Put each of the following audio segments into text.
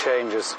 changes.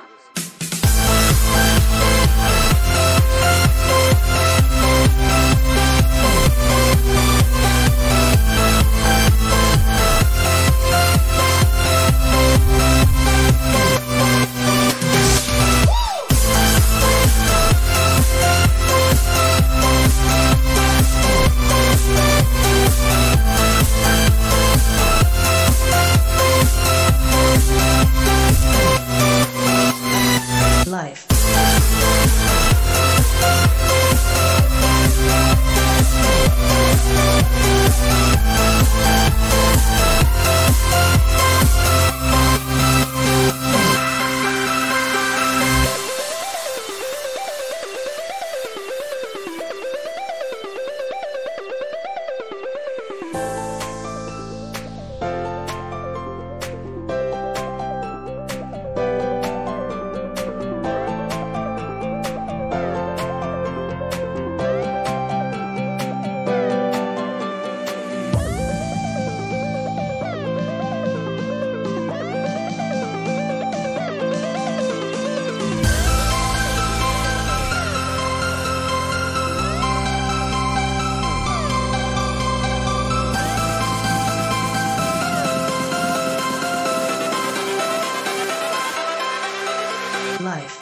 Life.